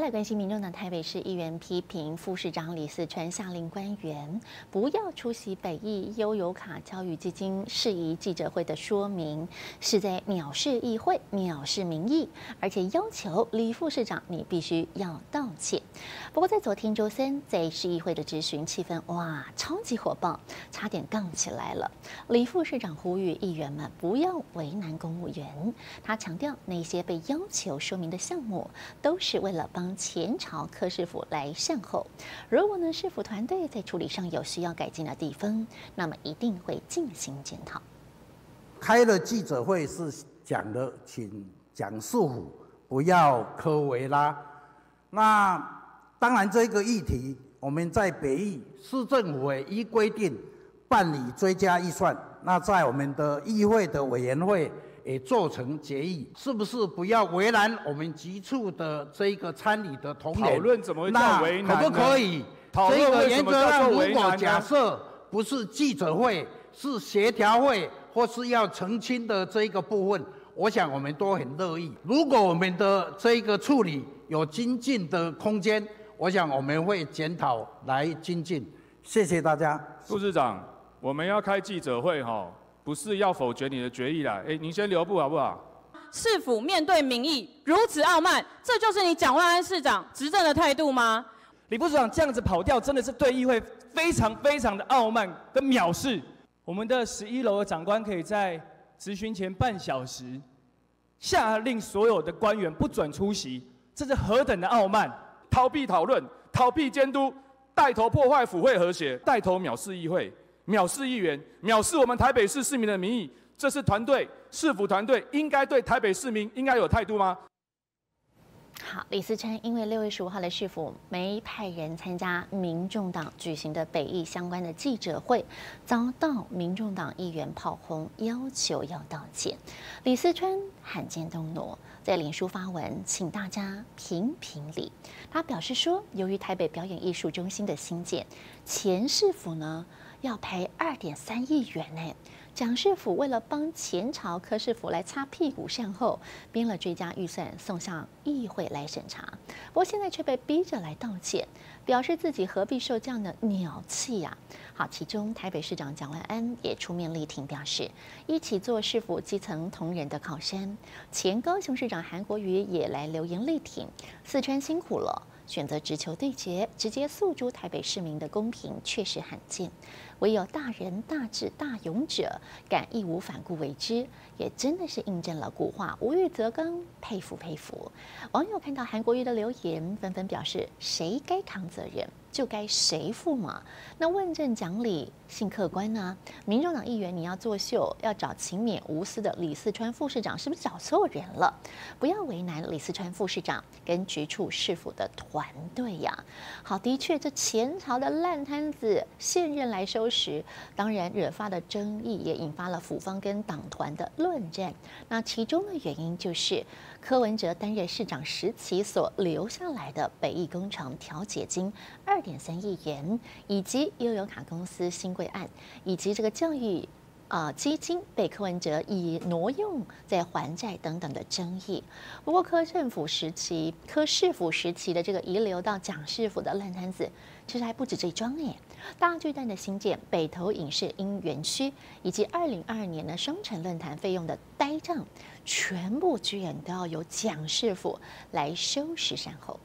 来关心民众党台北市议员批评副市长李四川下令官员不要出席北艺悠游卡教育基金事宜记者会的说明，是在藐视议会、藐视民意，而且要求李副市长你必须要道歉。不过在昨天周三，在市议会的质询气氛哇超级火爆，差点杠起来了。李副市长呼吁议员们不要为难公务员，他强调那些被要求说明的项目都是为了。帮前朝柯师傅来善后，如果呢师傅团队在处理上有需要改进的地方，那么一定会进行检讨。开了记者会是讲的，请蒋师傅不要科维拉。那当然这个议题，我们在北议市政府依规定办理追加预算，那在我们的议会的委员会。也做成决议，是不是不要为难我们局处的这一个参与的同仁？讨论怎么会叫为难可不可以？这个原则上，如果假设不是记者会，是协调会，或是要澄清的这一个部分，我想我们都很乐意。如果我们的这一个处理有精进的空间，我想我们会检讨来精进。谢谢大家，副市长，我们要开记者会哈。不是要否决你的决议啦，哎，您先留步好不好？市府面对民意如此傲慢，这就是你蒋万安市长执政的态度吗？李部长这样子跑掉，真的是对议会非常非常的傲慢跟藐视。我们的十一楼的长官可以在质询前半小时下令所有的官员不准出席，这是何等的傲慢！逃避讨论，逃避监督，带头破坏府会和谐，带头藐视议会。藐视议员，藐视我们台北市市民的民意，这是团队市府团队应该对台北市民应该有态度吗？好，李思琛因为六月十五号的市府没派人参加民众党举行的北艺相关的记者会，遭到民众党议员炮轰，要求要道歉。李思琛罕见动怒，在脸书发文，请大家评评理。他表示说，由于台北表演艺术中心的新建，前市府呢？要赔二点三亿元呢！蒋市府为了帮前朝柯市府来擦屁股善后，编了追加预算送上议会来审查，不过现在却被逼着来道歉，表示自己何必受这样的鸟气呀？好，其中台北市长蒋万安也出面力挺，表示一起做市府基层同仁的靠山。前高雄市长韩国瑜也来留言力挺，四川辛苦了。选择直球对决，直接诉诸台北市民的公平，确实罕见。唯有大仁大智大勇者，敢义无反顾为之，也真的是印证了古话“无欲则刚”，佩服佩服。网友看到韩国瑜的留言，纷纷表示：谁该扛责任？就该谁负嘛？那问政讲理、性客观呢？民众党议员，你要作秀，要找勤勉无私的李四川副市长，是不是找错人了？不要为难李四川副市长跟局处市府的团队呀。好，的确，这前朝的烂摊子，现任来收拾，当然惹发的争议，也引发了府方跟党团的论战。那其中的原因就是。柯文哲担任市长时期所留下来的北艺工程调解金二点三亿元，以及悠游卡公司新贵案，以及这个教育啊基金被柯文哲以挪用在还债等等的争议。不过柯政府时期、柯市府时期的这个遗留到蒋市府的烂摊子，其实还不止这一桩哎。大巨蛋的新建、北投影视音园区，以及二零二二年的双城论坛费用的呆账，全部居然都要由蒋市府来收拾善后。